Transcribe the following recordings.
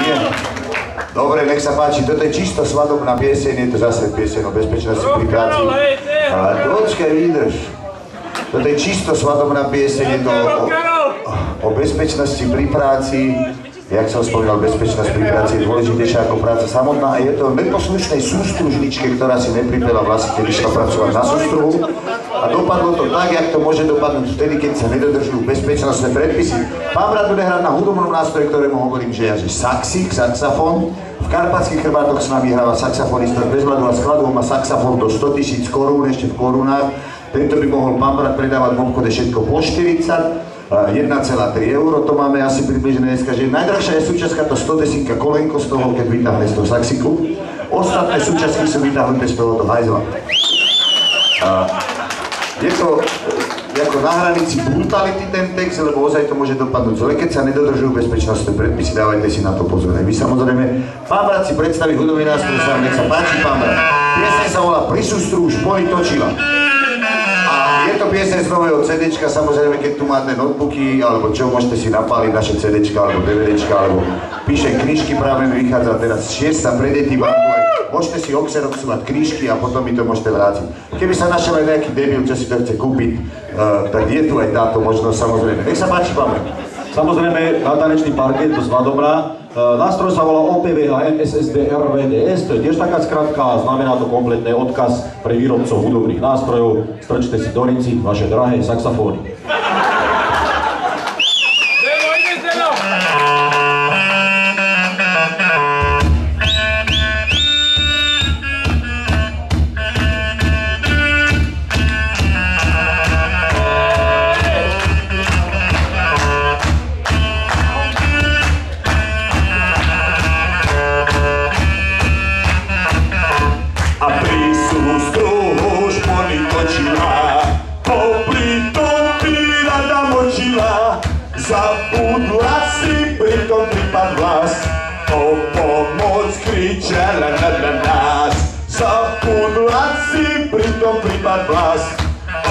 Nie? Dobre, nech sa páči, toto je čisto svadobná pieseň, je to zase pieseň o bezpečnosti pri práci. Ale počkaj, vydrž. Toto je čisto svadobná pieseň, je to o, o bezpečnosti pri práci. Jak som spomínal, bezpečnosť pri práci je dôležitejšia ako práca samotná a je to o neposlušnej sústružničke, ktorá si nepripela vlasy, keď išla pracovať na sústruhu. A dopadlo to tak, jak to môže dopadnúť vtedy, keď sa nedodržujú bezpečnostné predpisy. Pán brat bude hrať na hudobnom nástroji, ktorému hovorím, že ja, že saxík, saxafón. V Karpatských chrbátoch s nami hráva saxafonista bez hľadu a skladu, má saxafón do 100 tisíc korún, ešte v korunách. Tento by mohol pán brat predávať v obchode všetko po 40. 1,3 eur, to máme asi približne dneska, že najdrahšia je súčastka to 100 desinka kolenko z toho, keď vytáhne z toho saxiku. Ostatné súčasky sú vytáhnuté z tohoto hajzla. Je to e, ako na hranici brutality ten text, lebo ozaj to môže dopadnúť zle, keď sa nedodržujú bezpečnostné predpisy, dávajte si na to pozor. Vy samozrejme, pán brat si predstaví hudobný nástroj, sa nech sa páči, pán brat. Pieseň sa volá Prisústru, už poli točila. Je to pieseň z nového CDčka, samozrejme, keď tu máte notebooky, alebo čo, môžete si napáliť naše CDčka, alebo DVDčka, alebo píše knižky, práve mi vychádza teraz šiesta pre deti, môžete si oxeroxovať knižky a potom mi to môžete vrátiť. Keby sa našiel aj nejaký debil, čo si to chce kúpiť, uh, tak je tu aj táto možnosť, samozrejme. Nech sa páči, pán Samozrejme, na tanečný parket to zvadobná. E, nástroj sa volá OPVH MSSD RVDS, to je tiež taká skratka, znamená to kompletný odkaz pre výrobcov hudobných nástrojov. Strčte si do rici vaše drahé saxofóny. Pomoc kričala na, na nás. Zabudla si, pritom pripadla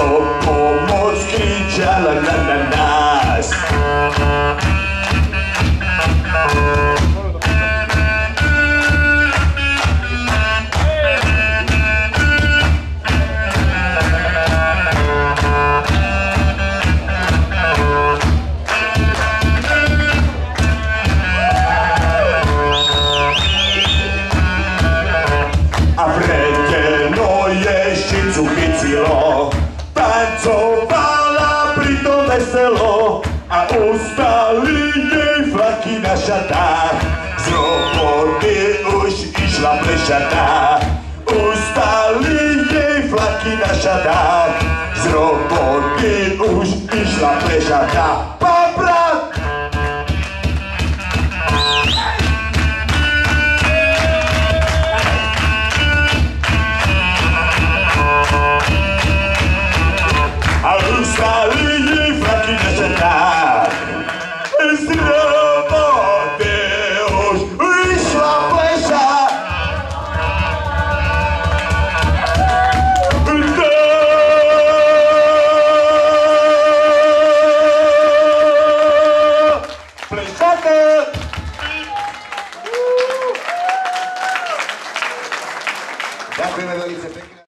o pomoc kričala na, na veselo a ustali jej flaky na šatách. Z roboty už išla plešatá. Ustali jej flaky na šatách. Z roboty už išla plešatá. acciones de la ICP.